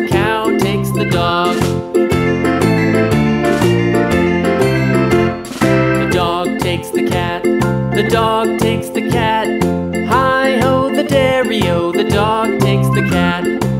the cow takes the dog. The dog takes the cat, the dog takes the cat. Hi ho, the dairy, the dog takes the cat.